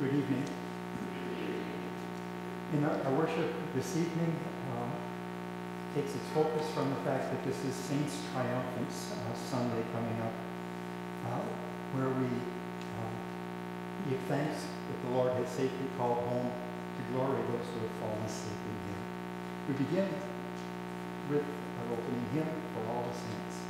Good evening. In our, our worship this evening uh, takes its focus from the fact that this is Saints Triumphant uh, Sunday coming up, uh, where we uh, give thanks that the Lord has safely called home to glory those who have fallen asleep in Him. We begin with our opening hymn for all the saints.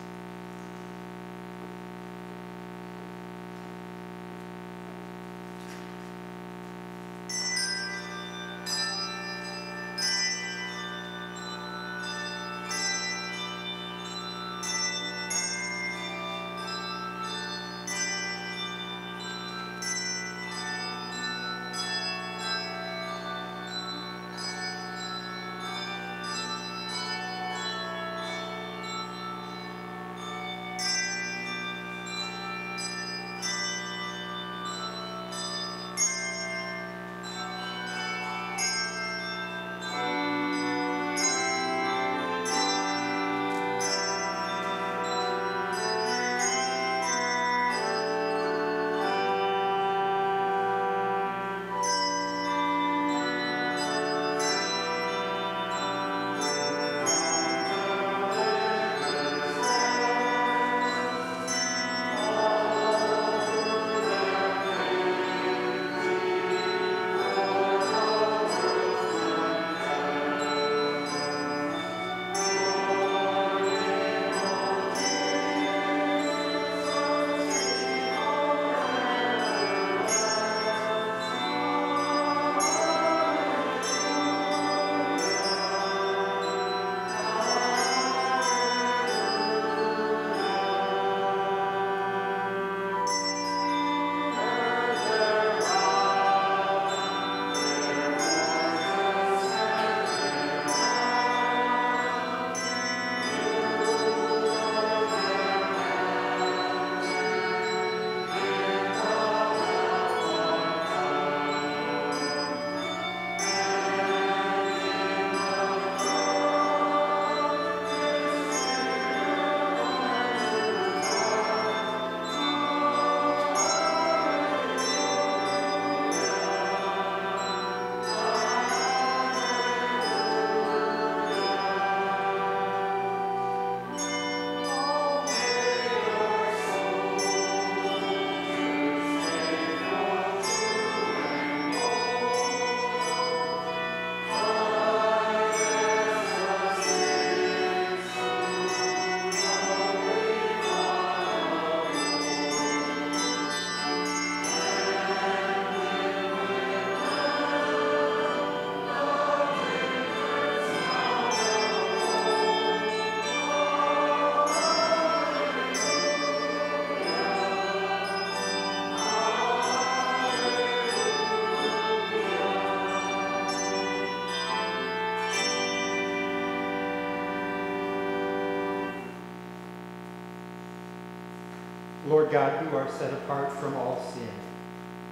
Lord God, you are set apart from all sin,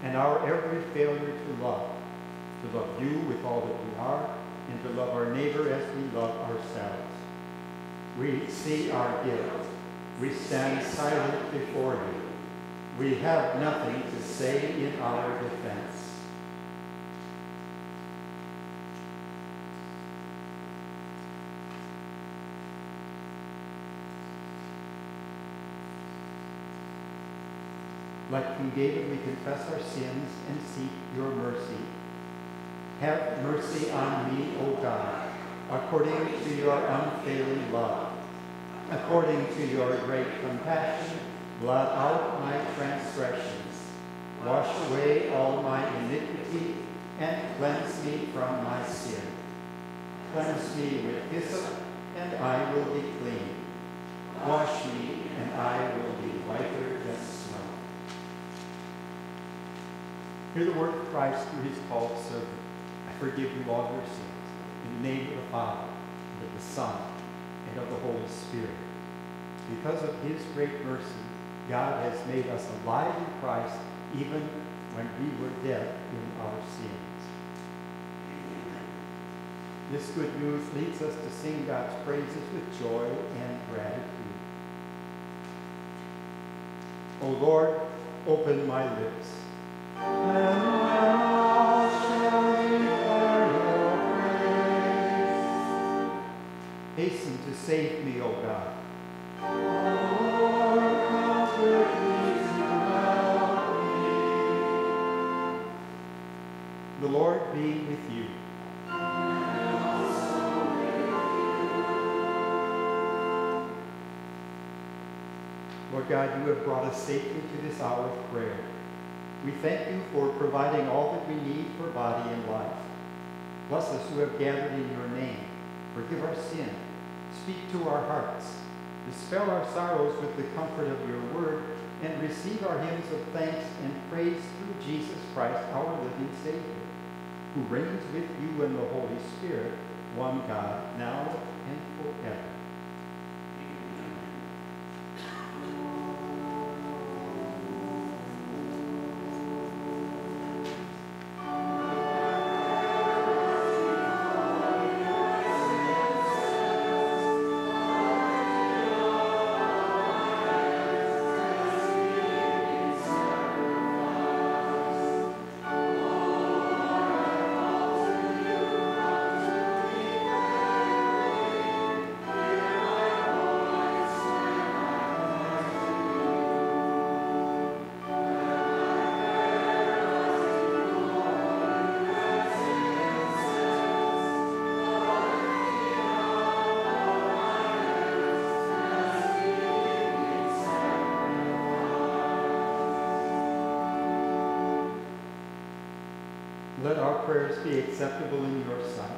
and our every failure to love, to love you with all that we are, and to love our neighbor as we love ourselves. We see our guilt. We stand silent before you. We have nothing to say in our defense. King David, we confess our sins and seek your mercy. Have mercy on me, O God, according to your unfailing love. According to your great compassion, blot out my transgressions. Wash away all my iniquity and cleanse me from my sin. Cleanse me with hyssop, and I will be clean. Wash me, and I will be whiter than snow. Hear the word of Christ through his called servant. I forgive you all your sins. In the name of the Father, and of the Son, and of the Holy Spirit. Because of his great mercy, God has made us alive in Christ even when we were dead in our sins. This good news leads us to sing God's praises with joy and gratitude. O Lord, open my lips. Hasten to save me, O God. The Lord be with you. Lord God, you have brought us safely to this hour of prayer. We thank you for providing all that we need for body and life. Bless us who have gathered in your name. Forgive our sin. Speak to our hearts. Dispel our sorrows with the comfort of your word and receive our hymns of thanks and praise through Jesus Christ, our living Savior, who reigns with you and the Holy Spirit, one God, now and forever. Let our prayers be acceptable in your sight.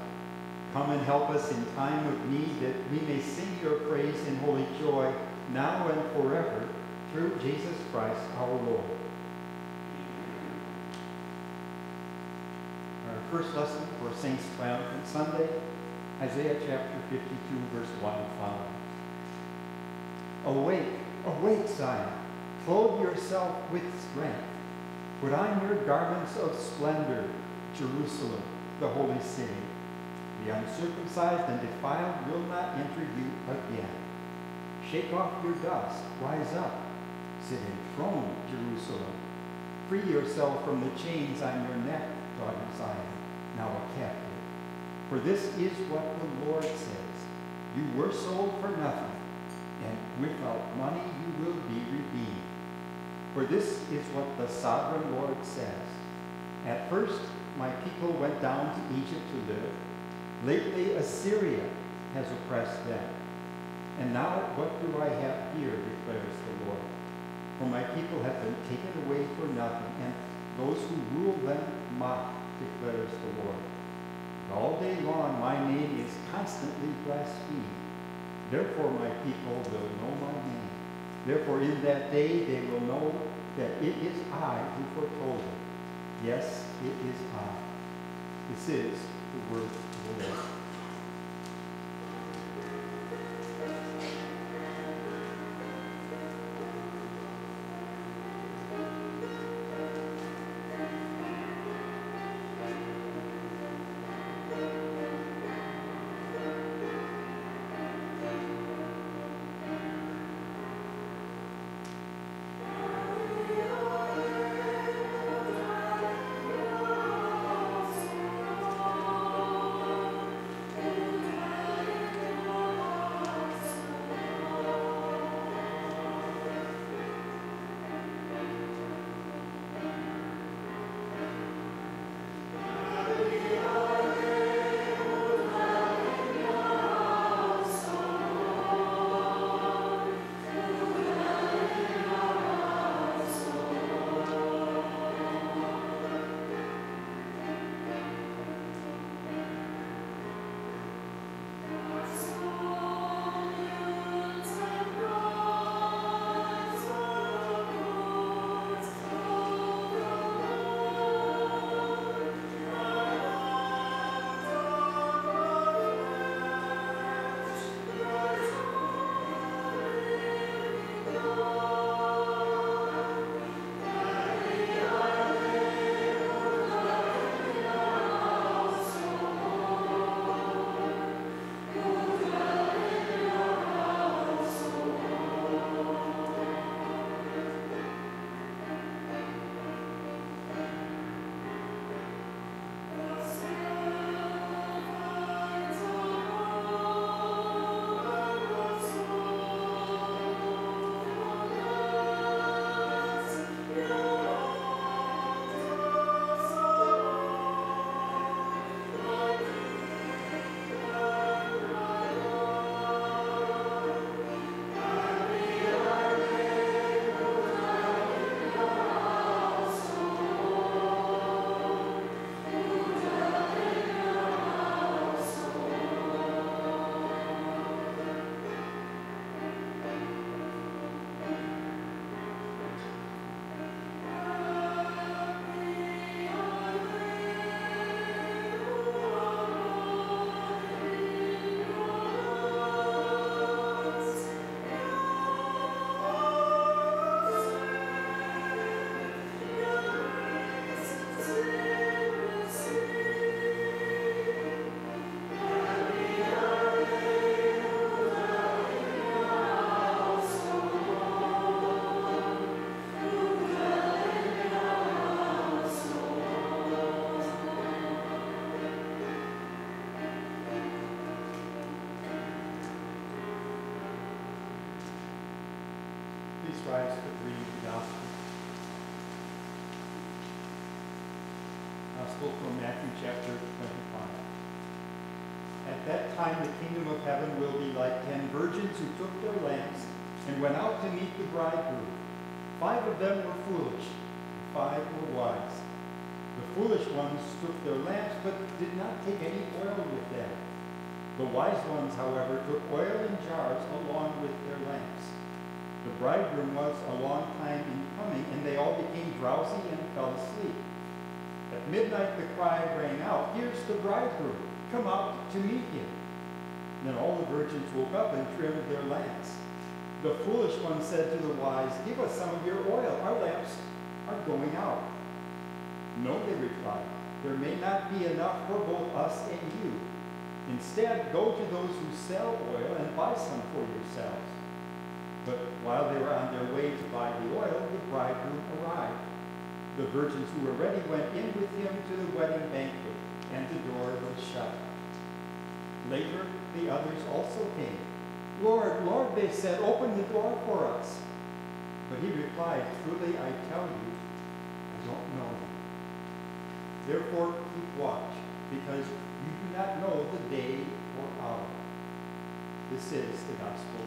Come and help us in time of need that we may sing your praise in holy joy now and forever through Jesus Christ our Lord. Our first lesson for Saints Triumphant Sunday, Isaiah chapter 52, verse 1 and following. Awake, awake, Zion, clothe yourself with strength. Put on your garments of splendor, Jerusalem, the holy city. The uncircumcised and defiled will not enter you again. Shake off your dust, rise up, sit enthroned, Jerusalem. Free yourself from the chains on your neck, daughter Zion, now a captive. For this is what the Lord says. You were sold for nothing, and without money you will be redeemed. For this is what the sovereign Lord says. At first, my people went down to Egypt to live. Lately, Assyria has oppressed them. And now, what do I have here, declares the Lord? For my people have been taken away for nothing, and those who rule them mock, declares the Lord. And all day long, my name is constantly blasphemed. Therefore, my people will know my name. Therefore, in that day, they will know that it is I who foretold it. Yes, it is I. This is the word of the Lord. Gospel from Matthew chapter 25. At that time the kingdom of heaven will be like ten virgins who took their lamps and went out to meet the bridegroom. Five of them were foolish, and five were wise. The foolish ones took their lamps, but did not take any oil with them. The wise ones, however, took oil in jars along with their lamps. The bridegroom was a long time in coming, and they all became drowsy and fell asleep. Midnight the cry rang out, Here's the bridegroom, come out to meet him. Then all the virgins woke up and trimmed their lamps. The foolish one said to the wise, Give us some of your oil, our lamps are going out. No, they replied, there may not be enough for both us and you. Instead, go to those who sell oil and buy some for yourselves. But while they were on their way to buy the oil, the bridegroom arrived. The virgins who were ready went in with him to the wedding banquet, and the door was shut. Later, the others also came. Lord, Lord, they said, open the door for us. But he replied, Truly I tell you, I don't know you. Therefore keep watch, because you do not know the day or hour. This is the gospel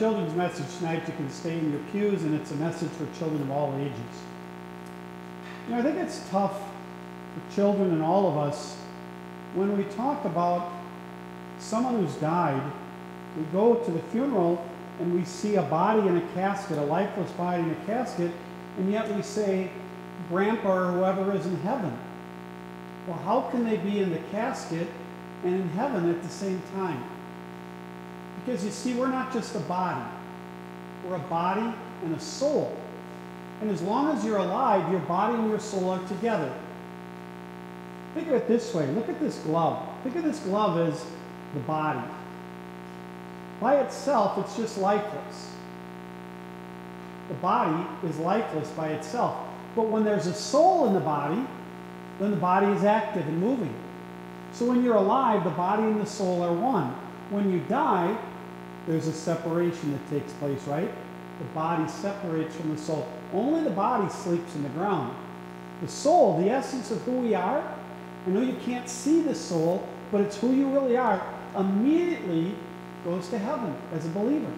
children's message tonight, you can stay in your pews, and it's a message for children of all ages. You know, I think it's tough for children and all of us when we talk about someone who's died. We go to the funeral and we see a body in a casket, a lifeless body in a casket, and yet we say, Grandpa or whoever is in heaven. Well, how can they be in the casket and in heaven at the same time? Because you see, we're not just a body, we're a body and a soul. And as long as you're alive, your body and your soul are together. Think of it this way look at this glove. Think of this glove as the body. By itself, it's just lifeless. The body is lifeless by itself. But when there's a soul in the body, then the body is active and moving. So when you're alive, the body and the soul are one. When you die, there's a separation that takes place, right? The body separates from the soul. Only the body sleeps in the ground. The soul, the essence of who we are, I know you can't see the soul, but it's who you really are, immediately goes to heaven as a believer.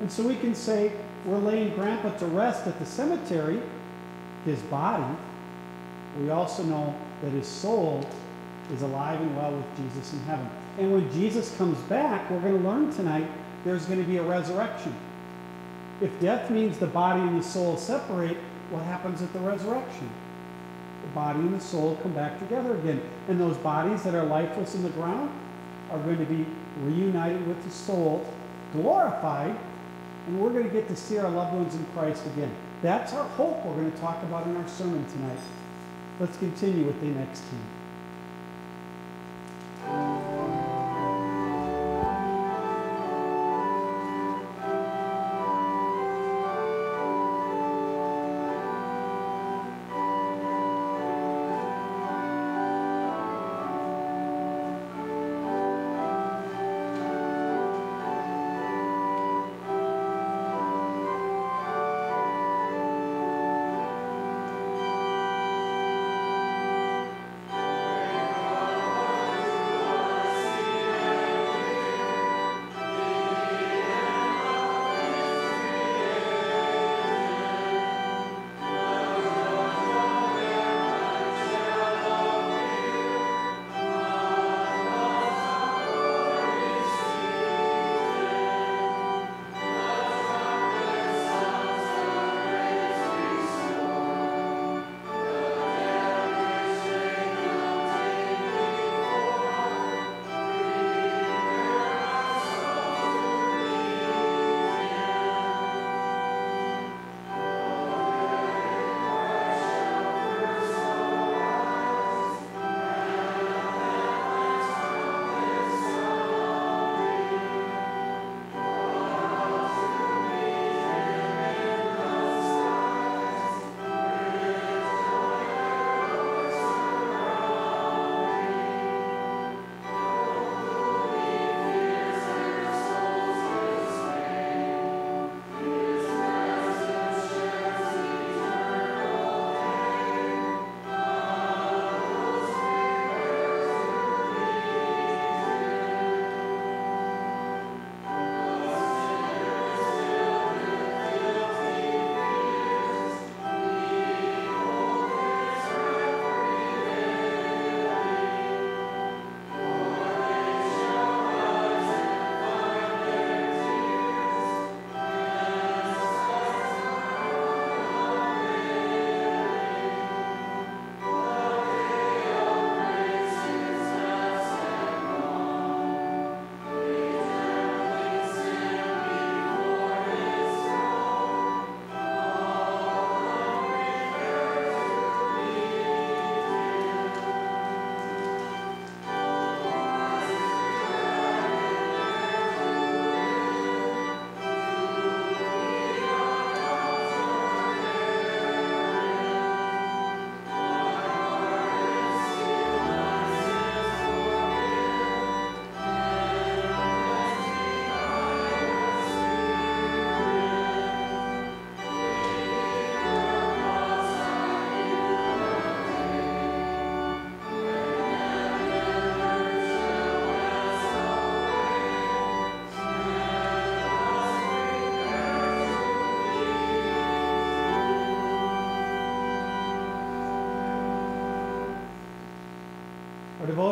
And so we can say we're laying Grandpa to rest at the cemetery, his body. We also know that his soul is alive and well with Jesus in heaven. And when Jesus comes back, we're going to learn tonight there's going to be a resurrection. If death means the body and the soul separate, what happens at the resurrection? The body and the soul come back together again. And those bodies that are lifeless in the ground are going to be reunited with the soul, glorified, and we're going to get to see our loved ones in Christ again. That's our hope we're going to talk about in our sermon tonight. Let's continue with the next team.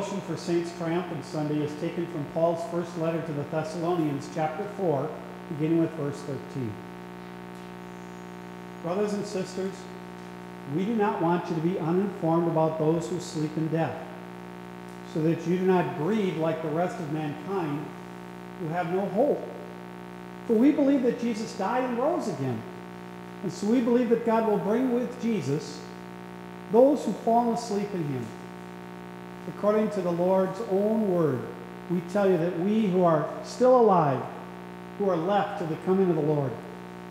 Devotion for Saints Triumphant Sunday is taken from Paul's first letter to the Thessalonians, chapter 4, beginning with verse 13. Brothers and sisters, we do not want you to be uninformed about those who sleep in death, so that you do not grieve like the rest of mankind who have no hope. For we believe that Jesus died and rose again. And so we believe that God will bring with Jesus those who fall asleep in him. According to the Lord's own word, we tell you that we who are still alive, who are left to the coming of the Lord,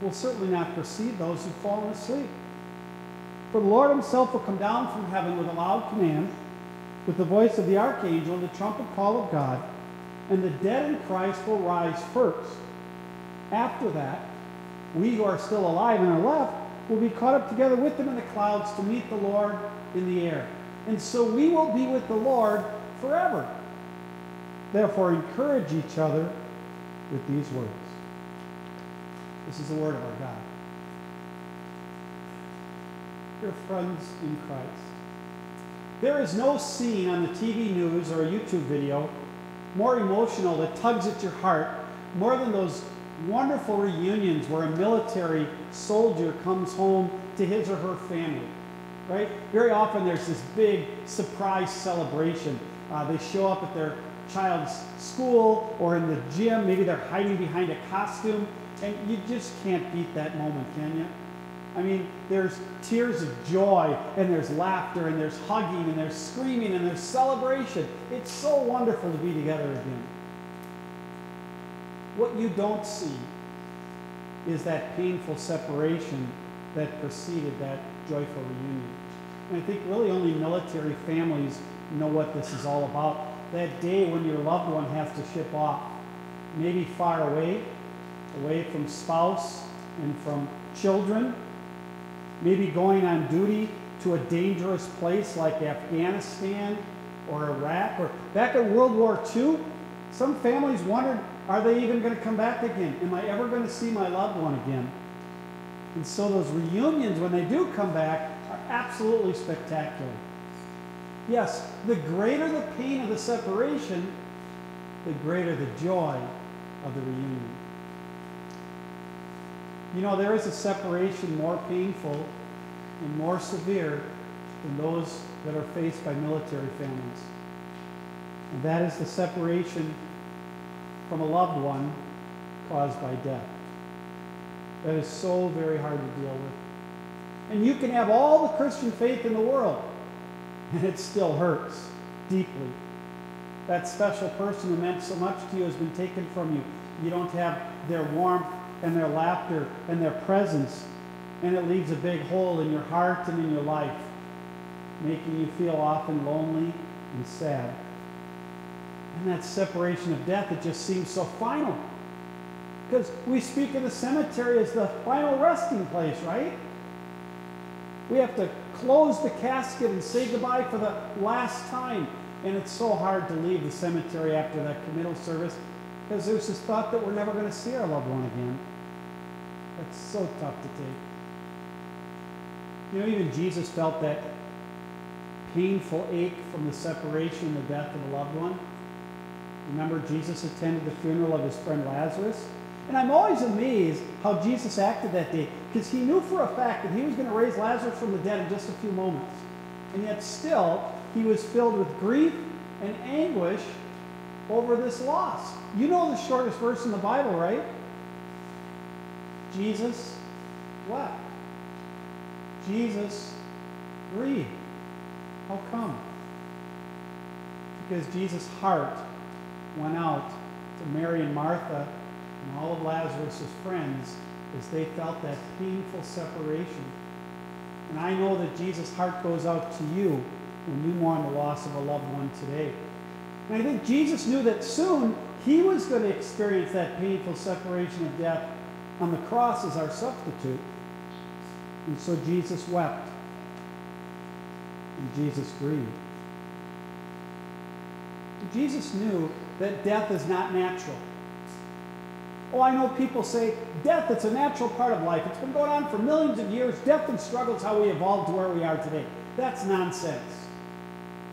will certainly not precede those who've fallen asleep. For the Lord himself will come down from heaven with a loud command, with the voice of the archangel and the trumpet call of God, and the dead in Christ will rise first. After that, we who are still alive and are left will be caught up together with them in the clouds to meet the Lord in the air. And so we will be with the Lord forever. Therefore, encourage each other with these words. This is the word of our God. Dear friends in Christ, there is no scene on the TV news or a YouTube video more emotional that tugs at your heart more than those wonderful reunions where a military soldier comes home to his or her family, right? Very often there's this big surprise celebration. Uh, they show up at their child's school or in the gym. Maybe they're hiding behind a costume, and you just can't beat that moment, can you? I mean, there's tears of joy, and there's laughter, and there's hugging, and there's screaming, and there's celebration. It's so wonderful to be together again. What you don't see is that painful separation that preceded that joyful reunion. And I think really only military families know what this is all about. That day when your loved one has to ship off, maybe far away, away from spouse and from children, maybe going on duty to a dangerous place like Afghanistan or Iraq, or back in World War II, some families wondered are they even going to come back again? Am I ever going to see my loved one again? And so those reunions, when they do come back, are absolutely spectacular. Yes, the greater the pain of the separation, the greater the joy of the reunion. You know, there is a separation more painful and more severe than those that are faced by military families. And that is the separation from a loved one caused by death. That is so very hard to deal with. And you can have all the Christian faith in the world, and it still hurts deeply. That special person who meant so much to you has been taken from you. You don't have their warmth and their laughter and their presence, and it leaves a big hole in your heart and in your life, making you feel often lonely and sad. And that separation of death, it just seems so final. Because we speak of the cemetery as the final resting place, right? We have to close the casket and say goodbye for the last time. And it's so hard to leave the cemetery after that committal service because there's this thought that we're never going to see our loved one again. That's so tough to take. You know, even Jesus felt that painful ache from the separation and the death of a loved one. Remember, Jesus attended the funeral of his friend Lazarus? And I'm always amazed how Jesus acted that day because he knew for a fact that he was going to raise Lazarus from the dead in just a few moments. And yet, still, he was filled with grief and anguish over this loss. You know the shortest verse in the Bible, right? Jesus wept. Jesus grieved. How come? Because Jesus' heart went out to Mary and Martha and all of Lazarus' friends as they felt that painful separation. And I know that Jesus' heart goes out to you when you mourn the loss of a loved one today. And I think Jesus knew that soon he was going to experience that painful separation of death on the cross as our substitute. And so Jesus wept. And Jesus grieved. Jesus knew that death is not natural. Oh, I know people say death, it's a natural part of life. It's been going on for millions of years. Death and struggle is how we evolved to where we are today. That's nonsense.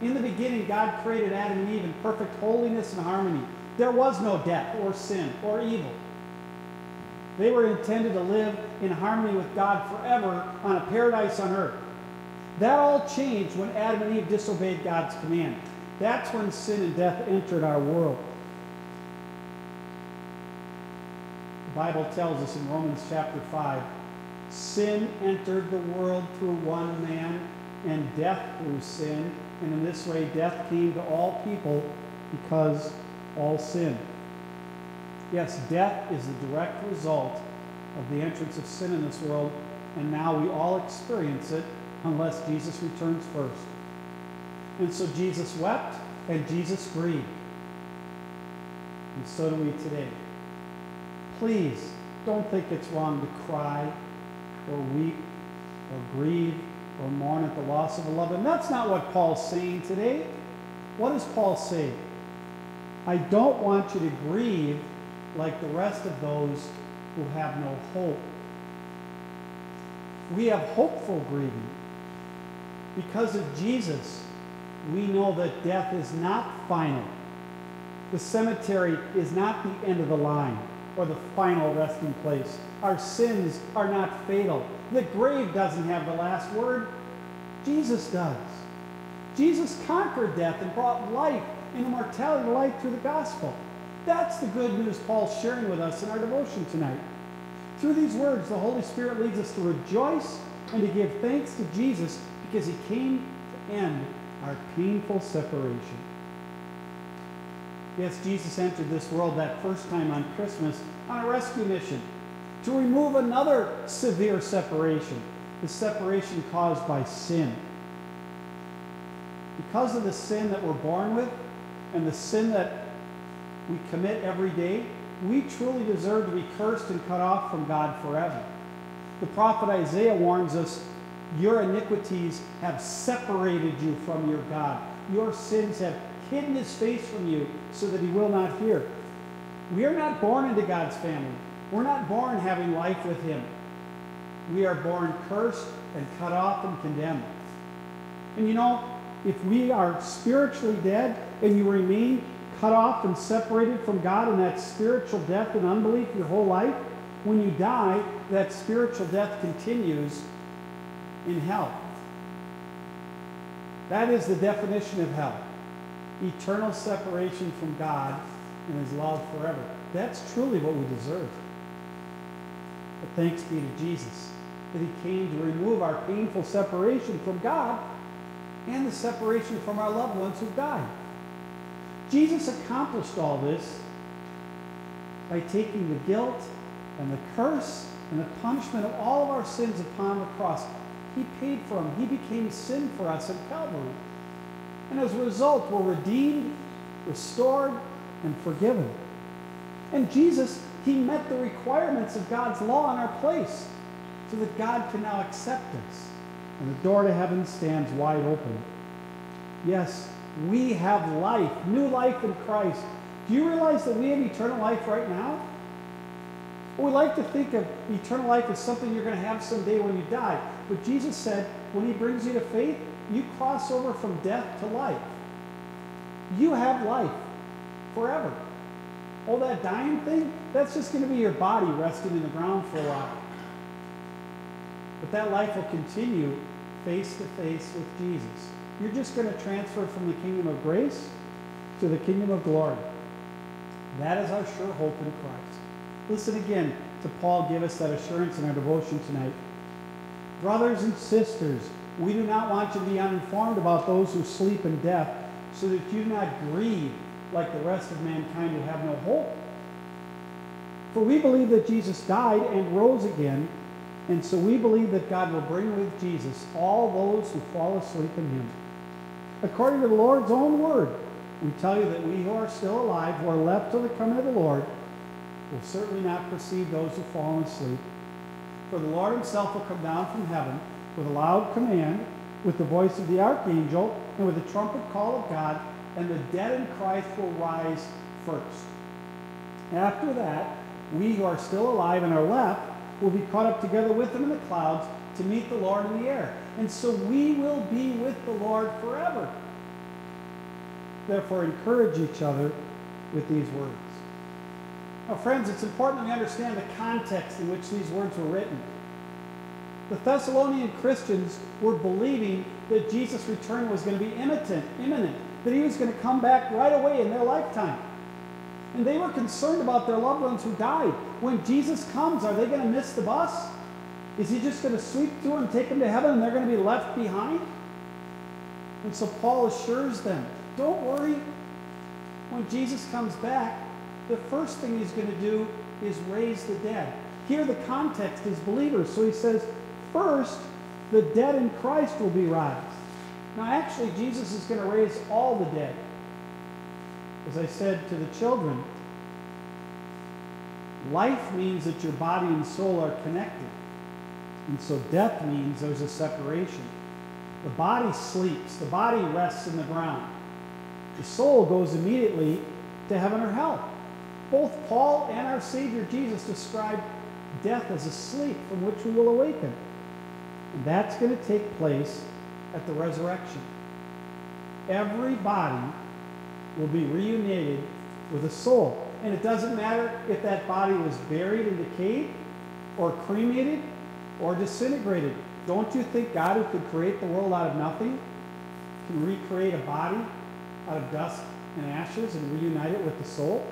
In the beginning, God created Adam and Eve in perfect holiness and harmony. There was no death or sin or evil. They were intended to live in harmony with God forever on a paradise on earth. That all changed when Adam and Eve disobeyed God's command. That's when sin and death entered our world. Bible tells us in Romans chapter 5 sin entered the world through one man, and death through sin. And in this way, death came to all people because all sin. Yes, death is the direct result of the entrance of sin in this world, and now we all experience it unless Jesus returns first. And so Jesus wept and Jesus grieved. And so do we today. Please don't think it's wrong to cry or weep or grieve or mourn at the loss of a loved one. That's not what Paul's saying today. What does Paul say? I don't want you to grieve like the rest of those who have no hope. We have hopeful grieving. Because of Jesus, we know that death is not final. The cemetery is not the end of the line or the final resting place. Our sins are not fatal. The grave doesn't have the last word. Jesus does. Jesus conquered death and brought life and immortality to life through the gospel. That's the good news Paul's sharing with us in our devotion tonight. Through these words, the Holy Spirit leads us to rejoice and to give thanks to Jesus because he came to end our painful separation. Yes, Jesus entered this world that first time on Christmas on a rescue mission to remove another severe separation, the separation caused by sin. Because of the sin that we're born with and the sin that we commit every day, we truly deserve to be cursed and cut off from God forever. The prophet Isaiah warns us your iniquities have separated you from your God. Your sins have hidden his face from you so that he will not hear. We are not born into God's family. We're not born having life with him. We are born cursed and cut off and condemned. And you know, if we are spiritually dead and you remain cut off and separated from God in that spiritual death and unbelief your whole life, when you die, that spiritual death continues in hell. That is the definition of hell eternal separation from God and His love forever. That's truly what we deserve. But thanks be to Jesus that He came to remove our painful separation from God and the separation from our loved ones who died. Jesus accomplished all this by taking the guilt and the curse and the punishment of all of our sins upon the cross. He paid for them. He became sin for us at Calvary. And as a result, we're redeemed, restored, and forgiven. And Jesus, He met the requirements of God's law in our place so that God can now accept us. And the door to heaven stands wide open. Yes, we have life, new life in Christ. Do you realize that we have eternal life right now? We like to think of eternal life as something you're going to have someday when you die. But Jesus said, when He brings you to faith, you cross over from death to life. You have life forever. All that dying thing, that's just going to be your body resting in the ground for a while. But that life will continue face to face with Jesus. You're just going to transfer from the kingdom of grace to the kingdom of glory. That is our sure hope in Christ. Listen again to Paul give us that assurance in our devotion tonight. Brothers and sisters, we do not want you to be uninformed about those who sleep in death, so that you do not grieve like the rest of mankind who have no hope. For we believe that Jesus died and rose again, and so we believe that God will bring with Jesus all those who fall asleep in him. According to the Lord's own word, we tell you that we who are still alive, who are left till the coming of the Lord, will certainly not precede those who fall asleep. For the Lord himself will come down from heaven with a loud command, with the voice of the archangel, and with the trumpet call of God, and the dead in Christ will rise first. After that, we who are still alive and are left will be caught up together with them in the clouds to meet the Lord in the air. And so we will be with the Lord forever. Therefore, encourage each other with these words. Now, friends, it's important that we understand the context in which these words were written. The Thessalonian Christians were believing that Jesus' return was going to be imminent, imminent, that he was going to come back right away in their lifetime. And they were concerned about their loved ones who died. When Jesus comes, are they going to miss the bus? Is he just going to sweep through and take them to heaven and they're going to be left behind? And so Paul assures them don't worry. When Jesus comes back, the first thing he's going to do is raise the dead. Here, the context is believers. So he says, first, the dead in Christ will be raised. Now, actually, Jesus is going to raise all the dead. As I said to the children, life means that your body and soul are connected. And so death means there's a separation. The body sleeps, the body rests in the ground. The soul goes immediately to heaven or hell. Both Paul and our Savior Jesus describe death as a sleep from which we will awaken. And that's going to take place at the resurrection. Every body will be reunited with a soul. And it doesn't matter if that body was buried and decayed, or cremated, or disintegrated. Don't you think God, who could create the world out of nothing, can recreate a body out of dust and ashes and reunite it with the soul?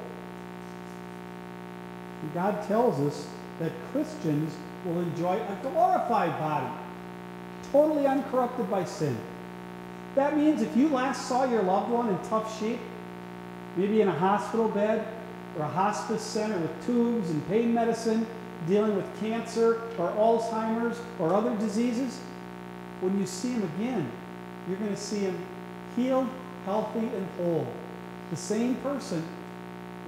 And God tells us that Christians will enjoy a glorified body, totally uncorrupted by sin. That means if you last saw your loved one in tough shape, maybe in a hospital bed or a hospice center with tubes and pain medicine, dealing with cancer or Alzheimer's or other diseases, when you see him again, you're going to see him healed, healthy, and whole. The same person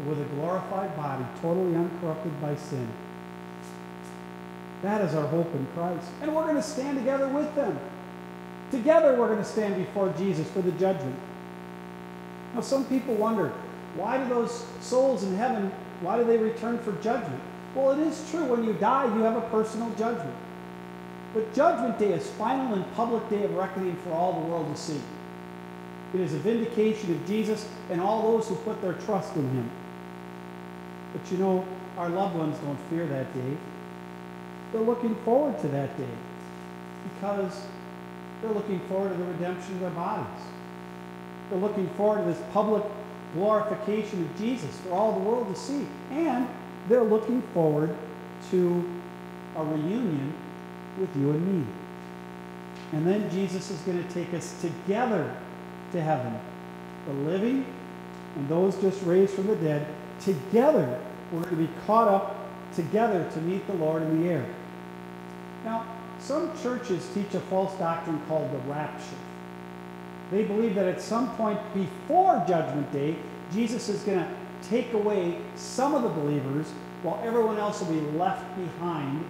with a glorified body, totally uncorrupted by sin. That is our hope in Christ. And we're going to stand together with them. Together we're going to stand before Jesus for the judgment. Now, some people wonder, why do those souls in heaven, why do they return for judgment? Well, it is true. When you die, you have a personal judgment. But Judgment Day is final and public day of reckoning for all the world to see. It is a vindication of Jesus and all those who put their trust in him. But you know, our loved ones don't fear that day. They're looking forward to that day because they're looking forward to the redemption of their bodies. They're looking forward to this public glorification of Jesus for all the world to see. And they're looking forward to a reunion with you and me. And then Jesus is going to take us together to heaven. The living and those just raised from the dead, together, we're going to be caught up together to meet the Lord in the air. Now, some churches teach a false doctrine called the rapture. They believe that at some point before Judgment Day, Jesus is going to take away some of the believers while everyone else will be left behind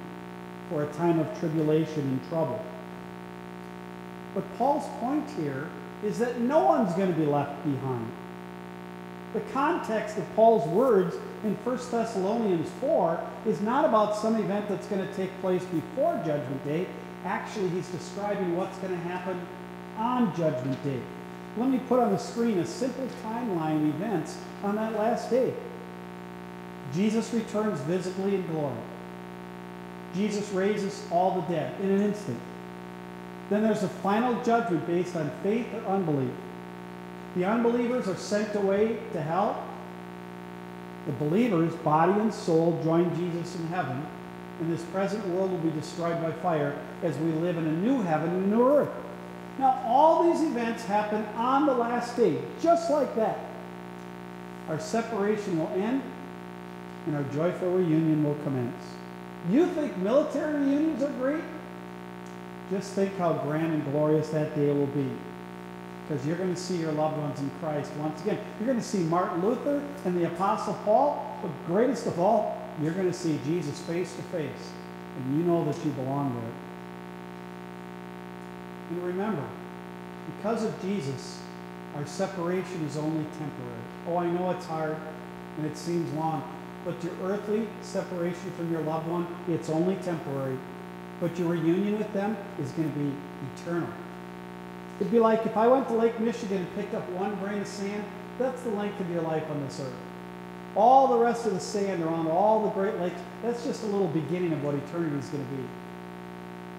for a time of tribulation and trouble. But Paul's point here is that no one's going to be left behind. The context of Paul's words in 1 Thessalonians 4 is not about some event that's going to take place before Judgment Day. Actually, he's describing what's going to happen on Judgment Day. Let me put on the screen a simple timeline of events on that last day. Jesus returns visibly in glory. Jesus raises all the dead in an instant. Then there's a final judgment based on faith or unbelief. The unbelievers are sent away to hell. The believers, body and soul, join Jesus in heaven, and this present world will be destroyed by fire as we live in a new heaven and a new earth. Now, all these events happen on the last day, just like that. Our separation will end, and our joyful reunion will commence. You think military reunions are great? Just think how grand and glorious that day will be. Because you're going to see your loved ones in Christ once again. You're going to see Martin Luther and the Apostle Paul, but greatest of all, you're going to see Jesus face to face. And you know that you belong there. And remember, because of Jesus, our separation is only temporary. Oh, I know it's hard and it seems long, but your earthly separation from your loved one, it's only temporary. But your reunion with them is going to be eternal. It'd be like if I went to Lake Michigan and picked up one grain of sand, that's the length of your life on this earth. All the rest of the sand around all the Great Lakes, that's just a little beginning of what eternity is going to be.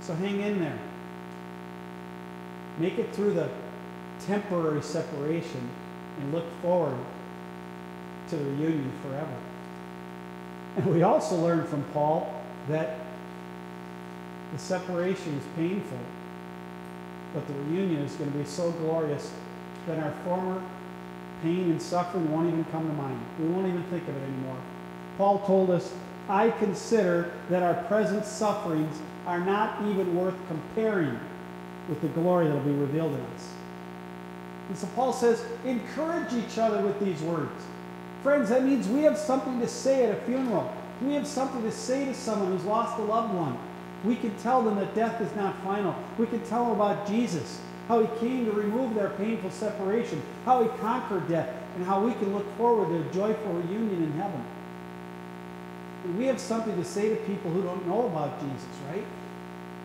So hang in there. Make it through the temporary separation and look forward to the reunion forever. And we also learn from Paul that the separation is painful, but the reunion is going to be so glorious that our former pain and suffering won't even come to mind. We won't even think of it anymore. Paul told us, I consider that our present sufferings are not even worth comparing with the glory that will be revealed in us. And so Paul says, encourage each other with these words. Friends, that means we have something to say at a funeral. We have something to say to someone who's lost a loved one. We can tell them that death is not final. We can tell them about Jesus, how he came to remove their painful separation, how he conquered death, and how we can look forward to a joyful reunion in heaven. And we have something to say to people who don't know about Jesus, right?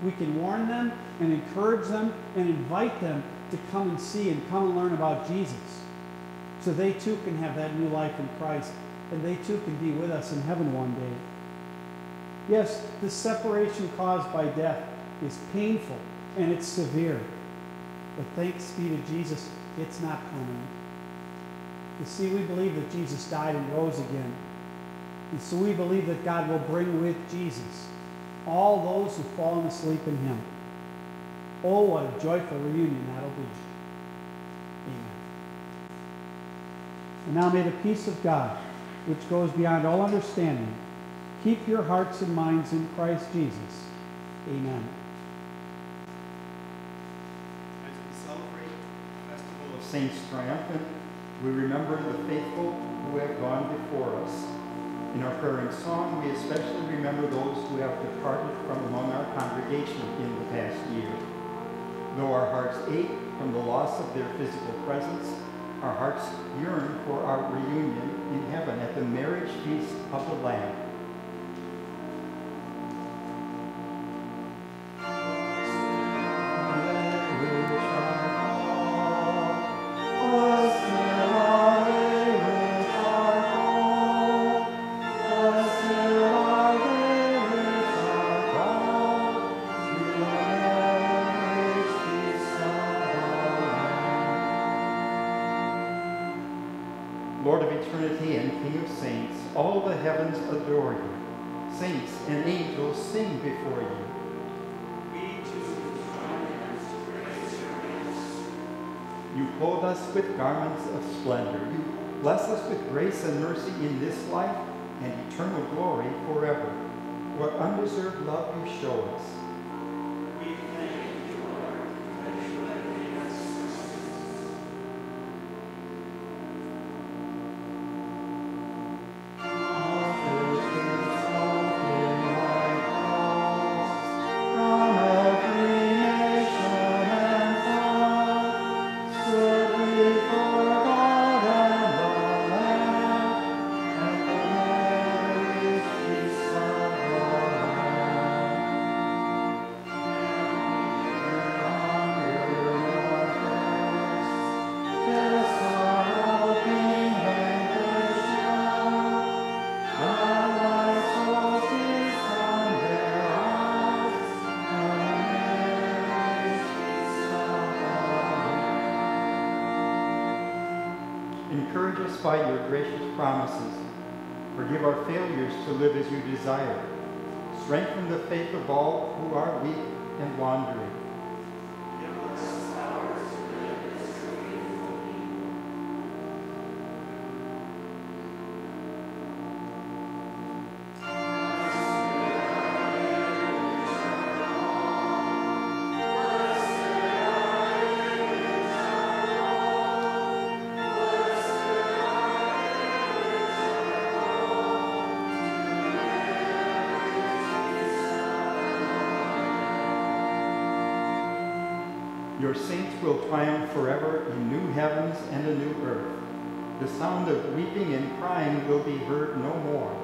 We can warn them and encourage them and invite them to come and see and come and learn about Jesus. So they too can have that new life in Christ and they too can be with us in heaven one day. Yes, the separation caused by death is painful and it's severe. But thanks be to Jesus, it's not permanent. You see, we believe that Jesus died and rose again. And so we believe that God will bring with Jesus all those who've fallen asleep in him. Oh, what a joyful reunion that'll be. Amen. And now may the peace of God, which goes beyond all understanding, keep your hearts and minds in Christ Jesus. Amen. As we celebrate the festival of Saints Triumphant, we remember the faithful who have gone before us. In our prayer and song, we especially remember those who have departed from among our congregation in the past year. Though our hearts ache from the loss of their physical presence, our hearts yearn for our reunion in heaven at the marriage feast of the Lamb. Eternity and King of saints, all the heavens adore you. Saints and angels sing before you. We too grace your grace. You clothe us with garments of splendor. You bless us with grace and mercy in this life and eternal glory forever. What undeserved love you show us. Live as you desire. Strengthen the faith of all who are weak and wandering. Your saints will triumph forever in new heavens and a new earth. The sound of weeping and crying will be heard no more.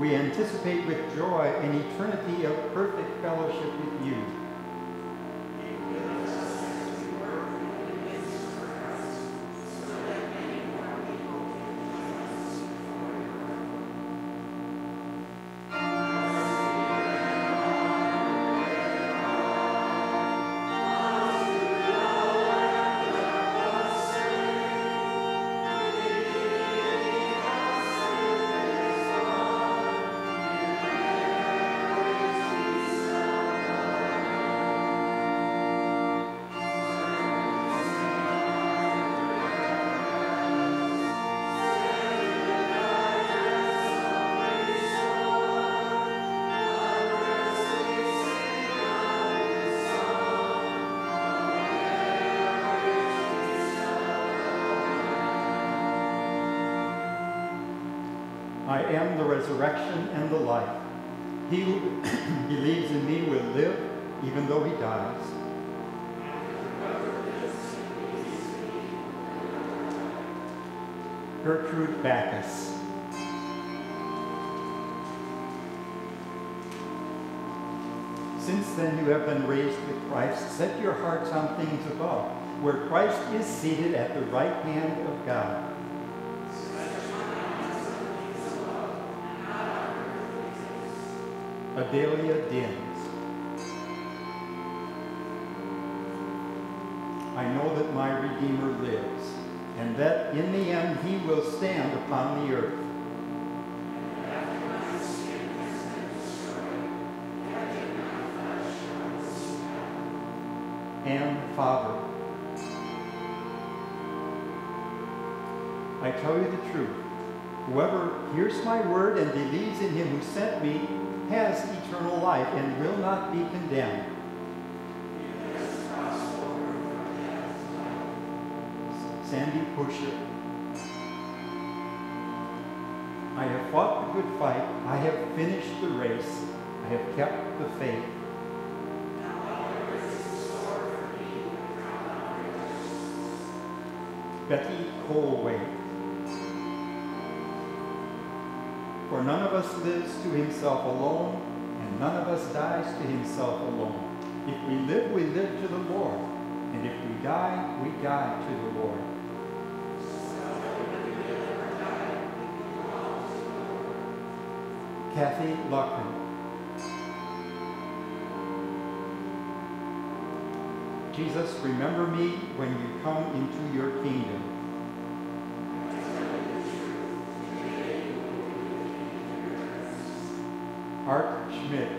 We anticipate with joy an eternity of perfect fellowship with you. Resurrection and the life. He who believes in me will live even though he dies. Gertrude Backus. Since then you have been raised with Christ, set your hearts on things above, where Christ is seated at the right hand of God. Adelia Dins. I know that my Redeemer lives, and that in the end he will stand upon the earth. And Father, I tell you the truth. Whoever hears my word and believes in him who sent me has eternal life and will not be condemned. Sandy Pusher. I have fought the good fight. I have finished the race. I have kept the faith. Betty Colway. For none of us lives to himself alone, and none of us dies to himself alone. If we live, we live to the Lord, and if we die, we die to the Lord. Kathy Luckman. Jesus, remember me when you come into your kingdom. Art Schmidt.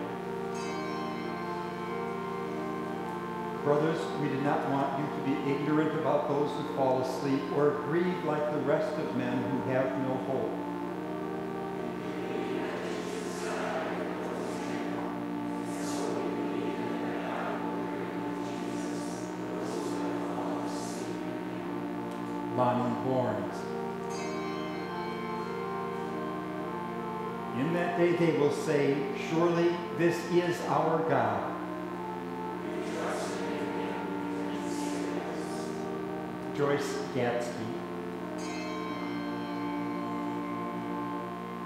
Brothers, we do not want you to be ignorant about those who fall asleep or grieve like the rest of men who have no hope. Day they will say, Surely this is our God. Joyce Gatsky.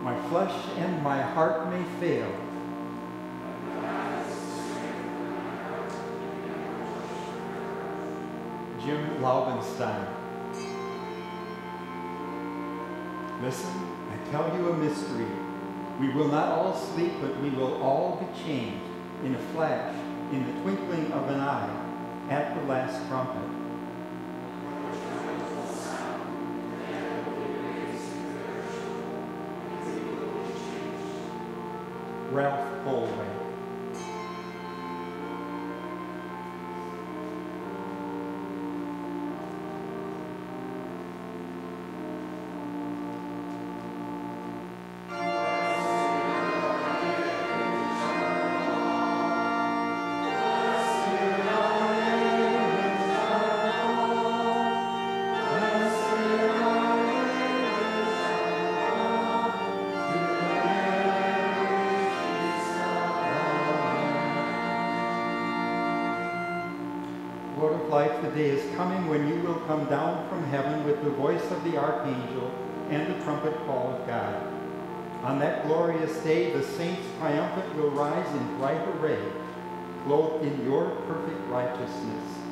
My flesh and my heart may fail. Jim Laubenstein. Listen, I tell you a mystery. We will not all sleep, but we will all be changed in a flash, in the twinkling of an eye, at the last trumpet. Life, the day is coming when you will come down from heaven with the voice of the archangel and the trumpet call of God. On that glorious day, the saints triumphant will rise in bright array, clothed in your perfect righteousness.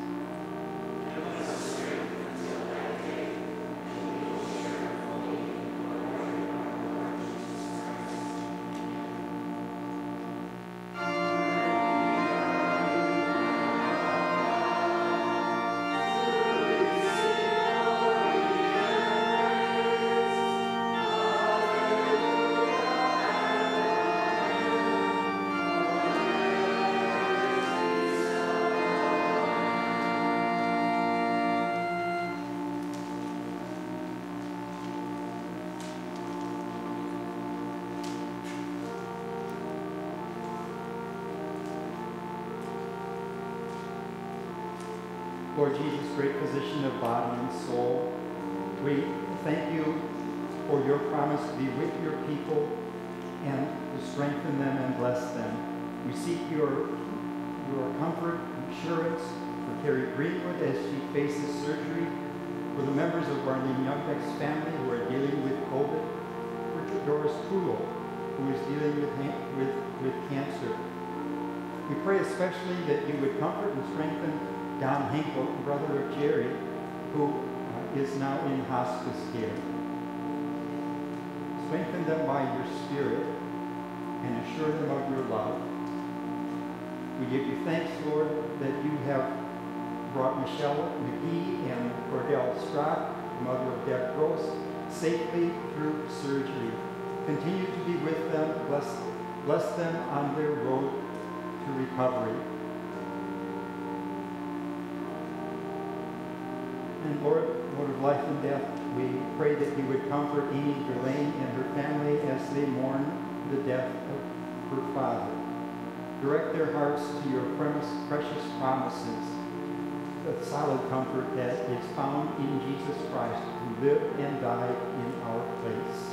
Pray especially that you would comfort and strengthen Don Hinkle, brother of Jerry, who uh, is now in hospice care. Strengthen them by your Spirit and assure them of your love. We give you thanks, Lord, that you have brought Michelle McGee and Cordell Strock, mother of Deb Gross, safely through surgery. Continue to be with them. Bless, bless them on their road to recovery. And Lord, Lord of life and death, we pray that you would comfort Amy Delane and her family as they mourn the death of her father. Direct their hearts to your precious promises, the solid comfort that is found in Jesus Christ, who lived and died in our place.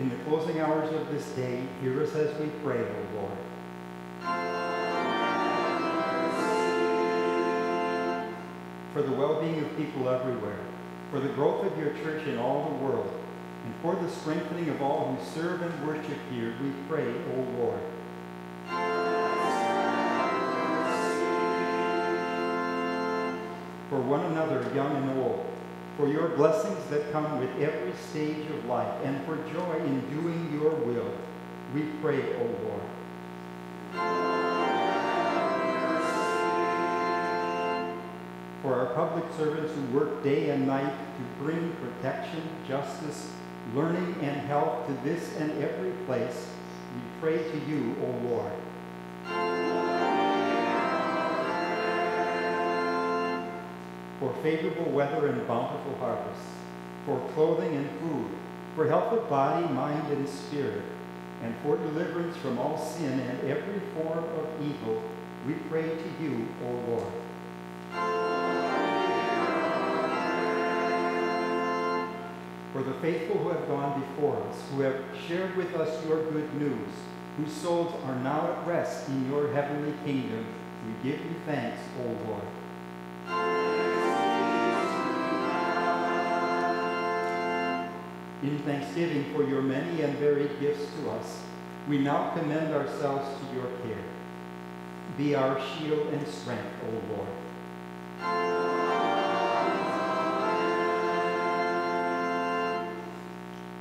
In the closing hours of this day, hear us as we pray, O Lord. For the well-being of people everywhere, for the growth of your church in all the world, and for the strengthening of all who serve and worship here, we pray, O Lord. For one another, young and old, for your blessings that come with every stage of life, and for joy in doing your will. We pray, O Lord. For our public servants who work day and night to bring protection, justice, learning, and health to this and every place, we pray to you, O Lord. For favorable weather and bountiful harvests, for clothing and food, for health of body, mind, and spirit, and for deliverance from all sin and every form of evil, we pray to you, O Lord. For the faithful who have gone before us, who have shared with us your good news, whose souls are now at rest in your heavenly kingdom, we give you thanks, O Lord. In thanksgiving for your many and varied gifts to us, we now commend ourselves to your care. Be our shield and strength, O Lord.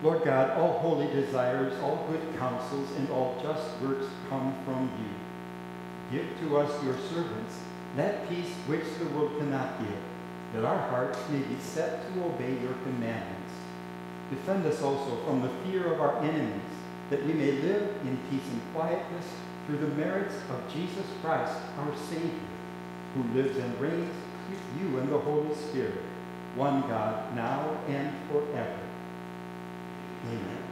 Lord God, all holy desires, all good counsels, and all just works come from you. Give to us, your servants, that peace which the world cannot give, that our hearts may be set to obey your commandments Defend us also from the fear of our enemies, that we may live in peace and quietness through the merits of Jesus Christ, our Savior, who lives and reigns with you and the Holy Spirit, one God, now and forever. Amen.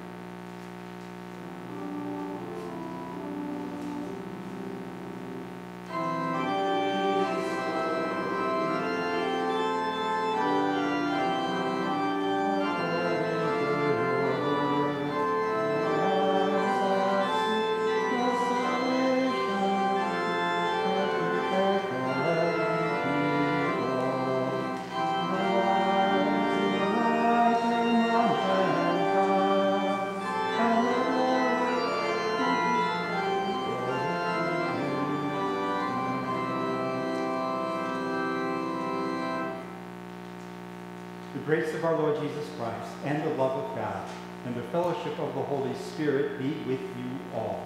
Grace of our Lord Jesus Christ, and the love of God, and the fellowship of the Holy Spirit be with you all.